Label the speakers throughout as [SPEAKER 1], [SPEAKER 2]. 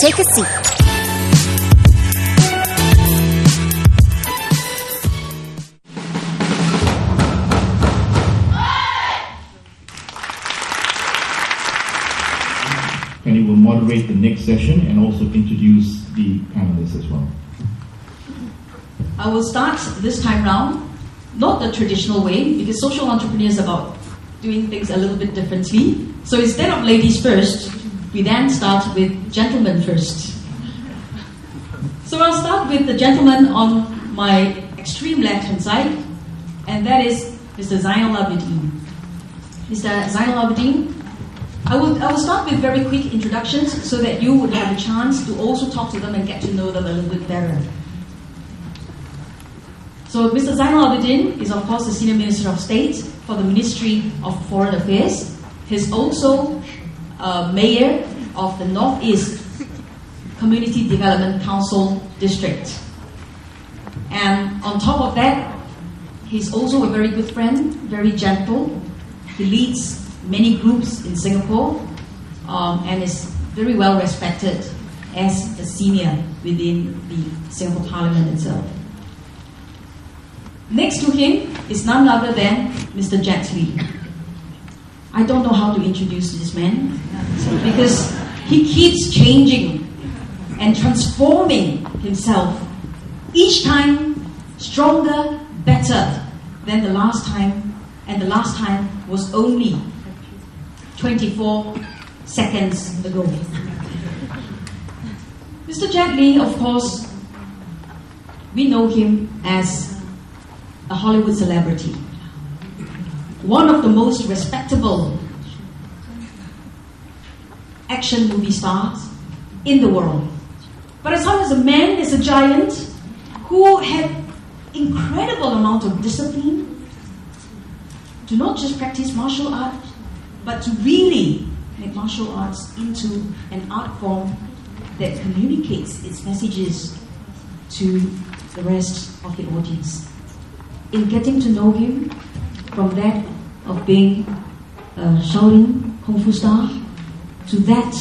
[SPEAKER 1] take a seat.
[SPEAKER 2] Penny will moderate the next session and also introduce the panelists as well.
[SPEAKER 3] I will start this time round, not the traditional way, because social entrepreneurs are about doing things a little bit differently. So instead of ladies first, we then start with gentlemen first. So I'll start with the gentleman on my extreme left hand side, and that is Mr. Zainal Abidin. Mr. Zainal Abidin, I will, I will start with very quick introductions so that you would have a chance to also talk to them and get to know them a little bit better. So Mr. Zainal Abidin is of course the Senior Minister of State for the Ministry of Foreign Affairs. He's also uh, Mayor of the Northeast Community Development Council District. And on top of that, he's also a very good friend, very gentle. He leads many groups in Singapore um, and is very well respected as a senior within the Singapore Parliament itself. Next to him is none other than Mr. Jet Li. I don't know how to introduce this man because he keeps changing and transforming himself each time stronger, better than the last time, and the last time was only 24 seconds ago. Mr. Jet Li, of course, we know him as a Hollywood celebrity, one of the most respectable action movie stars in the world. But as long as a man is a giant who had incredible amount of discipline to not just practice martial art, but to really make martial arts into an art form that communicates its messages to the rest of the audience. In getting to know him, from that of being uh, a Shaolin Kung Fu star to that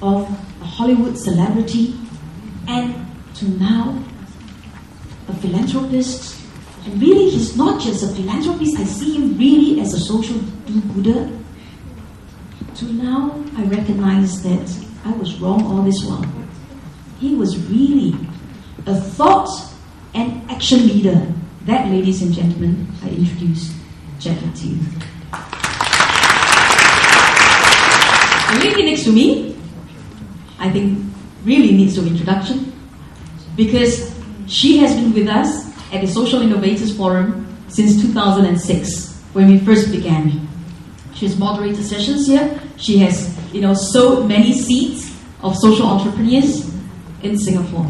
[SPEAKER 3] of a Hollywood celebrity and to now a philanthropist. And really, he's not just a philanthropist, I see him really as a social do gooder. To now, I recognize that I was wrong all this while. He was really a thought and action leader. That, ladies and gentlemen, I introduce Jackie to you. Lady next to me, I think, really needs no introduction because she has been with us at the Social Innovators Forum since 2006 when we first began. She has moderated sessions here. She has, you know, so many seats of social entrepreneurs in Singapore.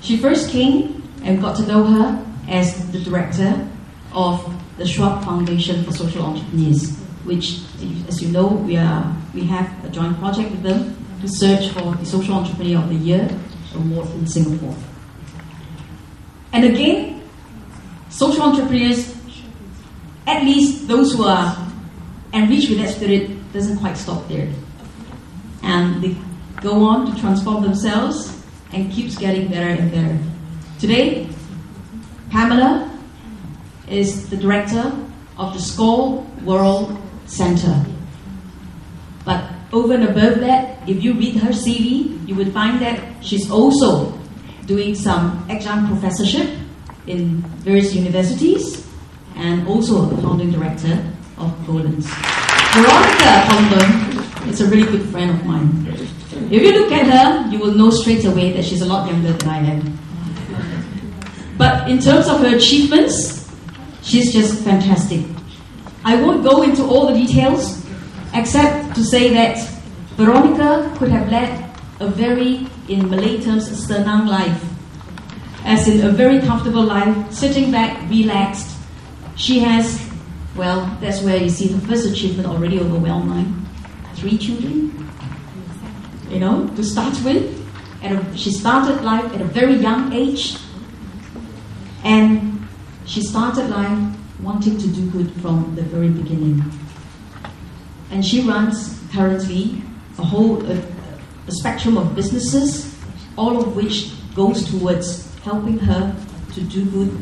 [SPEAKER 3] She first came and got to know her as the director of the Schwab Foundation for Social Entrepreneurs, which, as you know, we are we have a joint project with them to search for the Social Entrepreneur of the Year award in Singapore. And again, social entrepreneurs, at least those who are enriched with that spirit, doesn't quite stop there. And they go on to transform themselves and keeps getting better and better. Today, Pamela is the director of the Skoll World Center. But over and above that, if you read her CV, you would find that she's also doing some adjunct professorship in various universities and also a founding director of Volans. Veronica Colondam is a really good friend of mine. If you look at her, you will know straight away that she's a lot younger than I am. But in terms of her achievements, she's just fantastic. I won't go into all the details, except to say that Veronica could have led a very, in Malay terms, senang life. As in a very comfortable life, sitting back, relaxed. She has, well, that's where you see her first achievement already overwhelmed mine. Three children, you know, to start with. And she started life at a very young age. And she started life wanting to do good from the very beginning. And she runs currently a whole a, a spectrum of businesses, all of which goes towards helping her to do good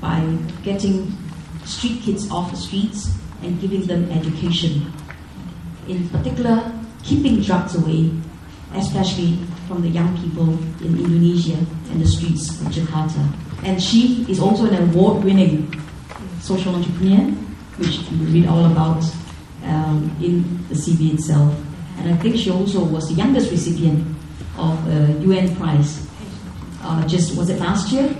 [SPEAKER 3] by getting street kids off the streets and giving them education. In particular, keeping drugs away, especially from the young people in Indonesia and the streets of Jakarta. And she is also an award winning social entrepreneur, which you read all about um, in the CV itself. And I think she also was the youngest recipient of a UN prize. Uh, just was it last year?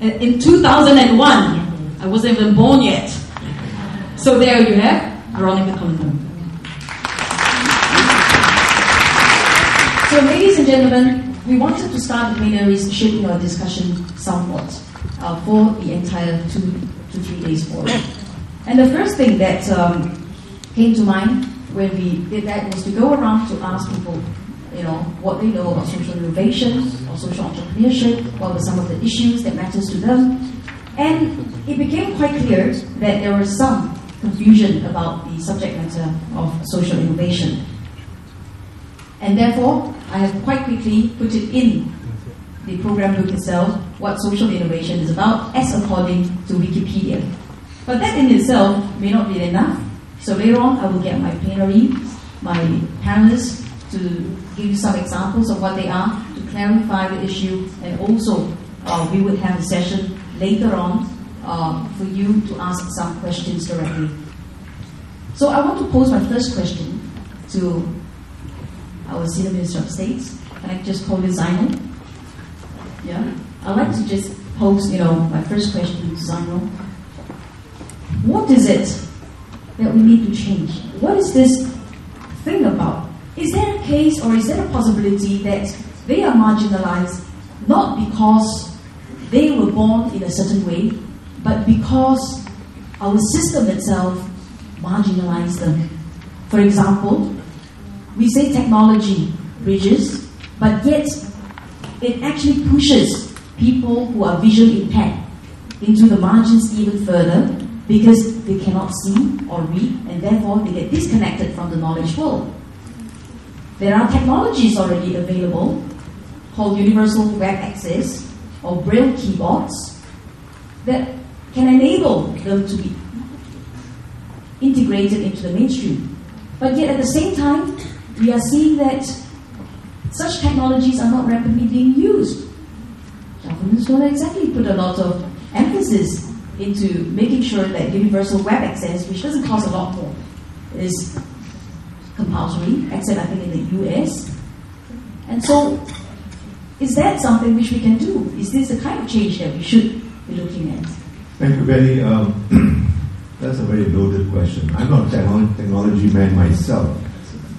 [SPEAKER 3] Uh, in 2001, I wasn't even born yet. So there you have Veronica Colondam. So, ladies and gentlemen, we wanted to start the plenaries shaping our discussion somewhat uh, for the entire two to three days forum. And the first thing that um, came to mind when we did that was to go around to ask people, you know, what they know about social innovation or social entrepreneurship, what were some of the issues that matters to them. And it became quite clear that there was some confusion about the subject matter of social innovation. And therefore, I have quite quickly put it in the program book itself, what social innovation is about, as according to Wikipedia. But that in itself may not be enough. So later on, I will get my plenary, my panelists to give you some examples of what they are, to clarify the issue, and also uh, we would have a session later on uh, for you to ask some questions directly. So I want to pose my first question to our Senior Minister of States. Can I just call you Zainal? Yeah? I'd like to just pose, you know, my first question to Zainal. What is it that we need to change? What is this thing about? Is there a case or is there a possibility that they are marginalized not because they were born in a certain way, but because our system itself marginalized them? For example, we say technology bridges, but yet it actually pushes people who are visually impaired into the margins even further because they cannot see or read and therefore they get disconnected from the knowledge world. There are technologies already available called universal web access or braille keyboards that can enable them to be integrated into the mainstream. But yet at the same time, we are seeing that such technologies are not rapidly being used. Governments don't exactly put a lot of emphasis into making sure that universal web access, which doesn't cost a lot more, is compulsory, except I think in the US. And so, is that something which we can do? Is this the kind of change that we should be looking at?
[SPEAKER 1] Thank you, Penny. Um, that's a very loaded question. I'm not a technology man myself.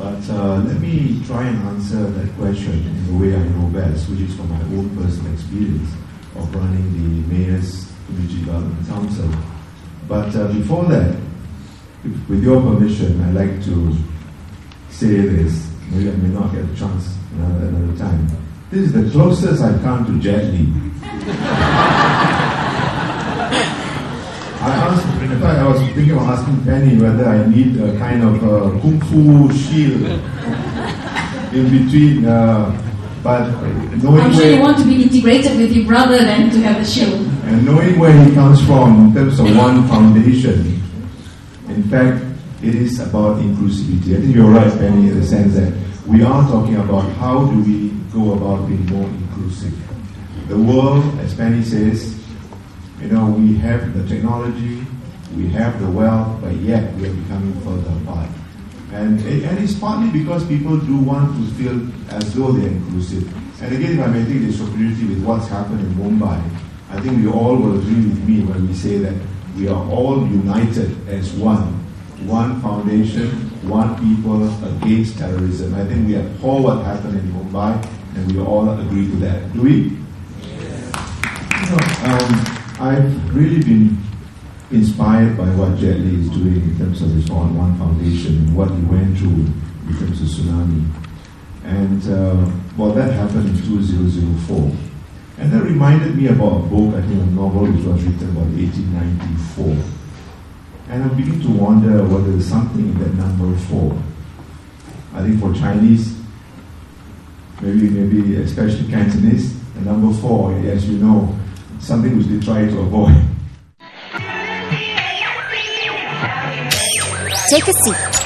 [SPEAKER 1] But uh, let me try and answer that question in the way I know best, which is from my own personal experience of running the Mayor's Community Development Council. But uh, before that, if, with your permission, I'd like to say this. Maybe I may not get a chance another, another time. This is the closest I've come to Jet Li. I I was thinking of asking Penny whether I need a kind of a kung fu shield in between. Uh, but knowing
[SPEAKER 3] I'm sure
[SPEAKER 1] where,
[SPEAKER 3] you want to be integrated with your brother than to have a shield.
[SPEAKER 1] and knowing where he comes from in terms of one foundation, in fact, it is about inclusivity. I think you're right, Penny, in the sense that we are talking about how do we go about being more inclusive. The world, as Penny says, you know, we have the technology, we have the wealth, but yet we are becoming further apart. And, and it's partly because people do want to feel as though they're inclusive. And again, if I may take this opportunity with what's happened in Mumbai, I think we all will agree with me when we say that we are all united as one. One foundation, one people against terrorism. I think we abhor what happened in Mumbai, and we all agree to that. Do we? You know, um, I've really been inspired by what Jet Li is doing in terms of his One One Foundation and what he went through in terms of tsunami. And uh, well, that happened in 2004. And that reminded me about a book, I think a novel which was written about 1894. And I'm beginning to wonder whether there's something in that number four. I think for Chinese, maybe maybe especially Cantonese. And number four, as you know, something which they try to avoid.
[SPEAKER 4] Take a seat.